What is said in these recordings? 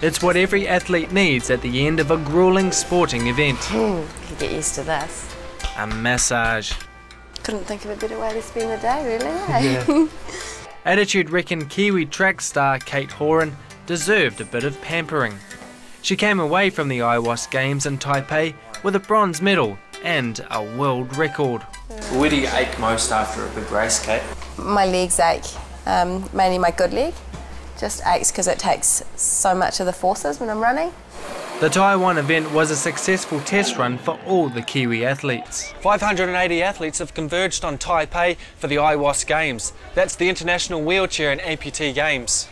It's what every athlete needs at the end of a grueling sporting event. you get used to this. A massage. Couldn't think of a better way to spend the day, really. Eh? Yeah. Attitude reckon Kiwi track star Kate Horan deserved a bit of pampering. She came away from the IWAS Games in Taipei with a bronze medal and a world record. Where do you ache most after a big race, Kate? my legs ache, um, mainly my good leg. Just aches because it takes so much of the forces when I'm running. The Taiwan event was a successful test run for all the Kiwi athletes. 580 athletes have converged on Taipei for the IWAS Games. That's the International Wheelchair and Amputee Games.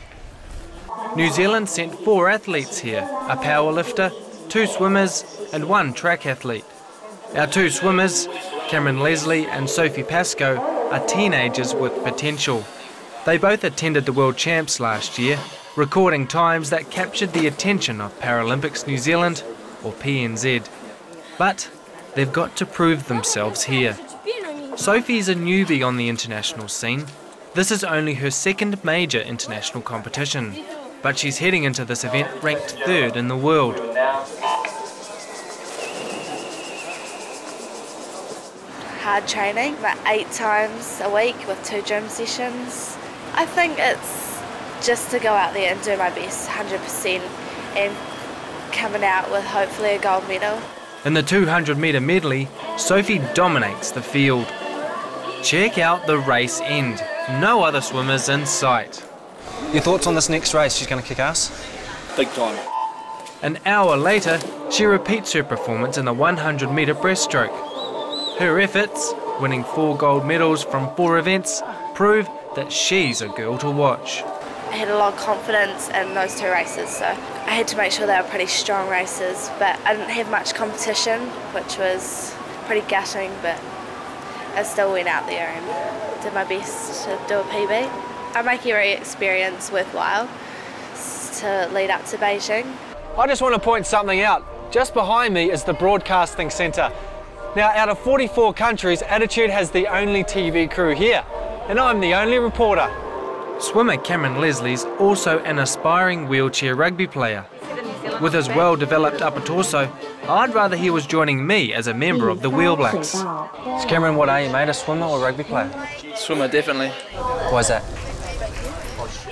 New Zealand sent four athletes here a powerlifter, two swimmers, and one track athlete. Our two swimmers, Cameron Leslie and Sophie Pascoe, are teenagers with potential. They both attended the World Champs last year, recording times that captured the attention of Paralympics New Zealand, or PNZ. But they've got to prove themselves here. Sophie's a newbie on the international scene. This is only her second major international competition, but she's heading into this event ranked third in the world. hard training, like eight times a week with two gym sessions. I think it's just to go out there and do my best 100% and coming out with hopefully a gold medal. In the 200 metre medley, Sophie dominates the field. Check out the race end. No other swimmers in sight. Your thoughts on this next race? She's going to kick ass? Big time. An hour later, she repeats her performance in the 100 metre breaststroke. Her efforts, winning four gold medals from four events, prove that she's a girl to watch. I had a lot of confidence in those two races, so I had to make sure they were pretty strong races, but I didn't have much competition, which was pretty gutting, but I still went out there and did my best to do a PB. I make every experience worthwhile to lead up to Beijing. I just want to point something out. Just behind me is the Broadcasting Centre. Now, out of 44 countries, Attitude has the only TV crew here, and I'm the only reporter. Swimmer Cameron Leslie's also an aspiring wheelchair rugby player. With his well developed upper torso, I'd rather he was joining me as a member of the Wheel Blacks. So Cameron, what are you, mate? A swimmer or rugby player? Swimmer, definitely. Why's that?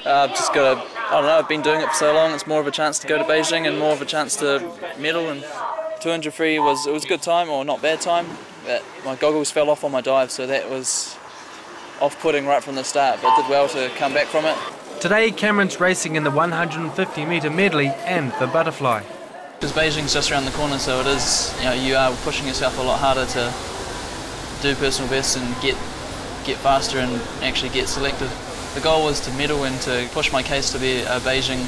Uh, I've just got to, I don't know, I've been doing it for so long, it's more of a chance to go to Beijing and more of a chance to medal. And 200 free was, it was a good time, or not bad time. But my goggles fell off on my dive, so that was off-putting right from the start, but did well to come back from it. Today, Cameron's racing in the 150 metre medley and the butterfly. Because Beijing's just around the corner, so it is, you know, you are pushing yourself a lot harder to do personal bests and get get faster and actually get selected. The goal was to medal and to push my case to be a Beijing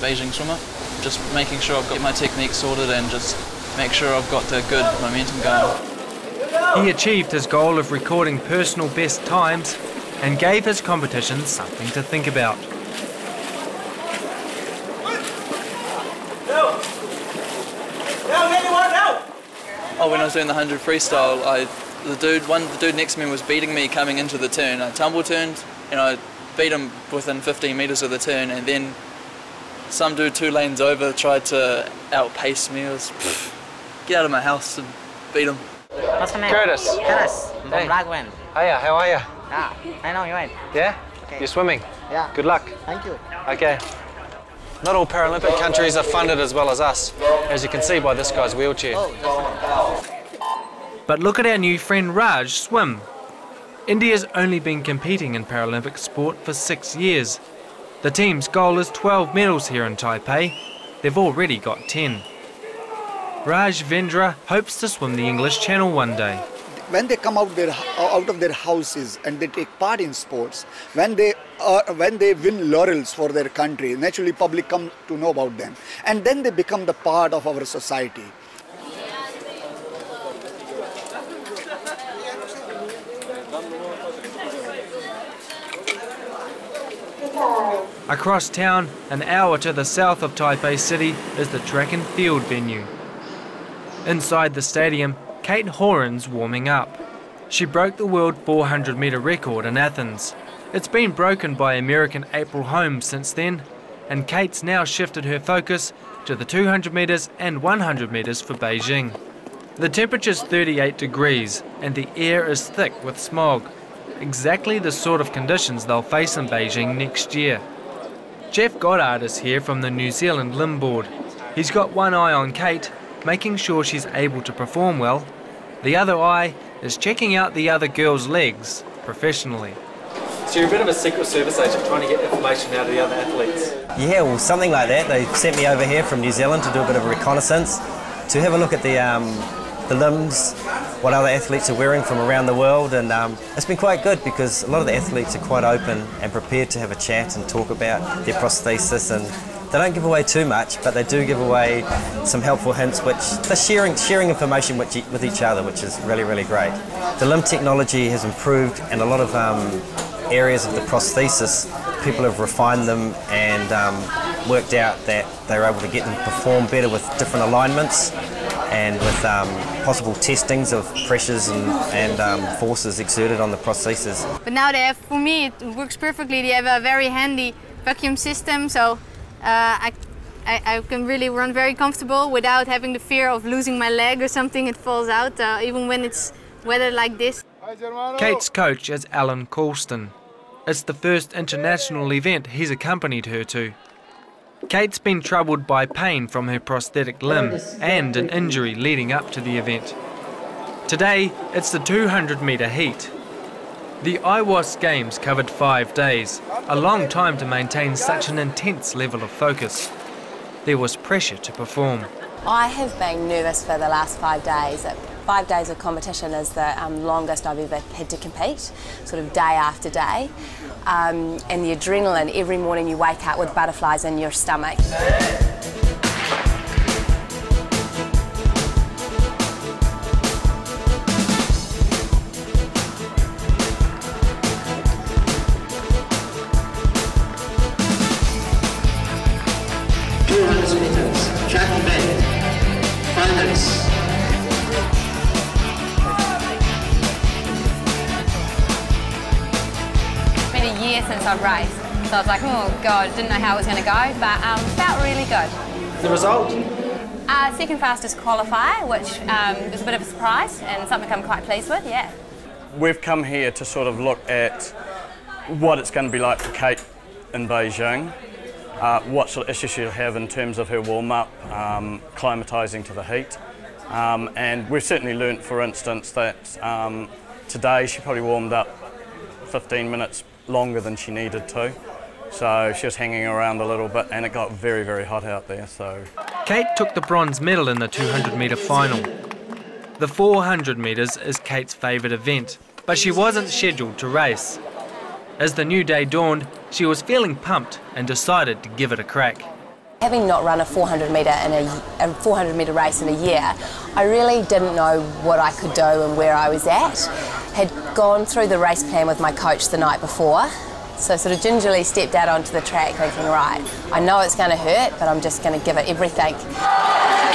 Beijing swimmer. Just making sure I've got my technique sorted and just make sure I've got the good momentum going. He achieved his goal of recording personal best times and gave his competition something to think about. Oh, when I was doing the 100 freestyle, I the dude one the dude next to me was beating me coming into the turn. I tumble turned and I beat him within 15 meters of the turn, and then some dude two lanes over tried to outpace me. I was pff, get out of my house and beat him. What's your name? Curtis. Curtis. Hey. From Blackburn. Hiya, how are you? Yeah, I know you're right. Yeah? Okay. You're swimming? Yeah. Good luck. Thank you. Okay. Not all Paralympic countries are funded as well as us, as you can see by this guy's wheelchair. Oh, but look at our new friend Raj swim. India's only been competing in Paralympic sport for six years. The team's goal is 12 medals here in Taipei. They've already got 10. Raj Vendra hopes to swim the English Channel one day. when they come out their out of their houses and they take part in sports when they uh, when they win laurels for their country naturally public come to know about them and then they become the part of our society Across town, an hour to the south of Taipei City, is the track and field venue. Inside the stadium, Kate Horan's warming up. She broke the world 400 metre record in Athens. It's been broken by American April Holmes since then, and Kate's now shifted her focus to the 200 metres and 100 metres for Beijing. The temperature's 38 degrees and the air is thick with smog, exactly the sort of conditions they'll face in Beijing next year. Jeff Goddard is here from the New Zealand Limb Board. He's got one eye on Kate, making sure she's able to perform well. The other eye is checking out the other girl's legs professionally. So you're a bit of a secret service agent trying to get information out of the other athletes. Yeah, well, something like that. They sent me over here from New Zealand to do a bit of a reconnaissance, to have a look at the um, the limbs, what other athletes are wearing from around the world, and um, it's been quite good because a lot of the athletes are quite open and prepared to have a chat and talk about their prosthesis and they don't give away too much, but they do give away some helpful hints, which they're sharing, sharing information with, with each other, which is really, really great. The limb technology has improved, and a lot of um, areas of the prosthesis, people have refined them and um, worked out that they're able to get them to perform better with different alignments and with um, possible testings of pressures and, and um, forces exerted on the prosthesis. But now they have, for me, it works perfectly. They have a very handy vacuum system, so I, I, I, can really run very comfortable without having the fear of losing my leg or something. It falls out, uh, even when it's weather like this. Kate's coach is Alan Colston. It's the first international event he's accompanied her to. Kate's been troubled by pain from her prosthetic limb and an injury leading up to the event. Today, it's the 200 metre heat. The IWAS Games covered five days, a long time to maintain such an intense level of focus. There was pressure to perform. I have been nervous for the last five days. Five days of competition is the um, longest I've ever had to compete, sort of day after day. Um, and the adrenaline, every morning you wake up with butterflies in your stomach. Meters, track event, finalists. It's been a year since I've raced, so I was like, oh god, didn't know how it was going to go, but um, felt really good. The result? Uh, second fastest qualifier, which um, was a bit of a surprise and something I'm quite pleased with, yeah. We've come here to sort of look at what it's going to be like for Kate in Beijing uh, what sort of issues she'll have in terms of her warm-up, um, climatising to the heat. Um, and we've certainly learnt, for instance, that um, today she probably warmed up 15 minutes longer than she needed to. So she was hanging around a little bit and it got very, very hot out there. So Kate took the bronze medal in the 200 metre final. The 400 metres is Kate's favourite event, but she wasn't scheduled to race. As the new day dawned, she was feeling pumped and decided to give it a crack. Having not run a 400 metre in a, a 400 metre race in a year, I really didn't know what I could do and where I was at. Had gone through the race plan with my coach the night before, so sort of gingerly stepped out onto the track thinking, right, I know it's going to hurt, but I'm just going to give it everything.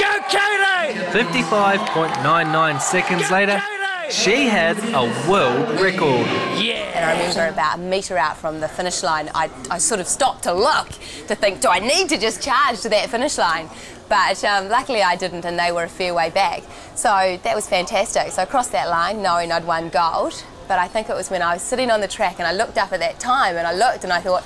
Go Katie! 55.99 seconds later, she had a world record. Yeah! And I remember about a metre out from the finish line, I, I sort of stopped to look to think, do I need to just charge to that finish line? But um, luckily I didn't and they were a fair way back. So that was fantastic. So I crossed that line knowing I'd won gold. But I think it was when I was sitting on the track and I looked up at that time and I looked and I thought,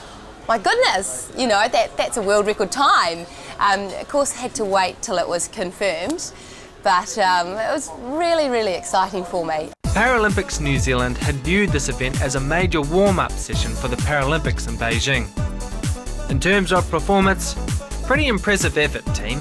my goodness, you know, that, that's a world record time. Um, of course, had to wait till it was confirmed but um, it was really, really exciting for me. Paralympics New Zealand had viewed this event as a major warm-up session for the Paralympics in Beijing. In terms of performance, pretty impressive effort, team.